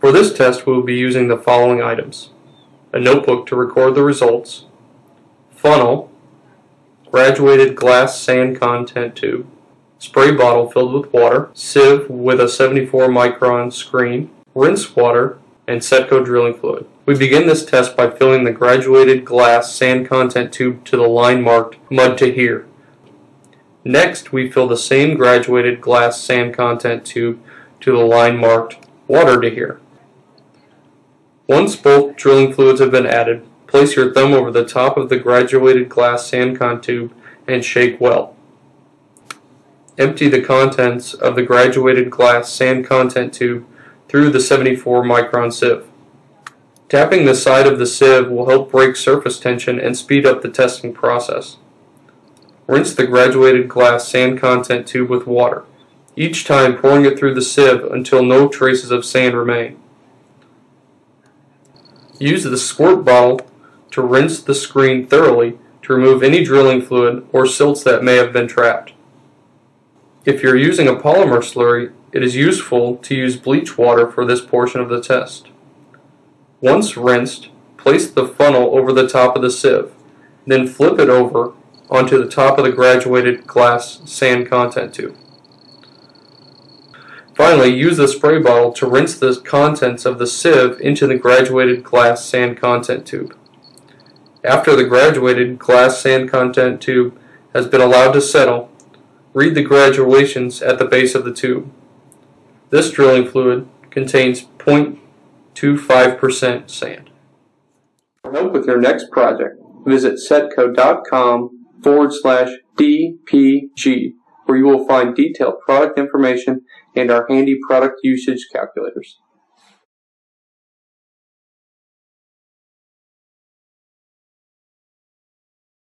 For this test, we will be using the following items. A notebook to record the results, funnel, graduated glass sand content tube, spray bottle filled with water, sieve with a 74 micron screen, rinse water, and CETCO drilling fluid. We begin this test by filling the graduated glass sand content tube to the line marked mud to here. Next, we fill the same graduated glass sand content tube to the line marked water to here. Once both drilling fluids have been added, place your thumb over the top of the graduated glass sand con tube and shake well. Empty the contents of the graduated glass sand content tube through the 74 micron sieve. Tapping the side of the sieve will help break surface tension and speed up the testing process. Rinse the graduated glass sand content tube with water, each time pouring it through the sieve until no traces of sand remain. Use the squirt bottle to rinse the screen thoroughly to remove any drilling fluid or silts that may have been trapped. If you're using a polymer slurry, it is useful to use bleach water for this portion of the test. Once rinsed, place the funnel over the top of the sieve, then flip it over onto the top of the graduated glass sand content tube. Finally, use the spray bottle to rinse the contents of the sieve into the graduated glass sand content tube. After the graduated glass sand content tube has been allowed to settle, read the graduations at the base of the tube. This drilling fluid contains 0.25% sand. For help with your next project, visit cetco.com forward slash DPG, where you will find detailed product information and our handy product usage calculators.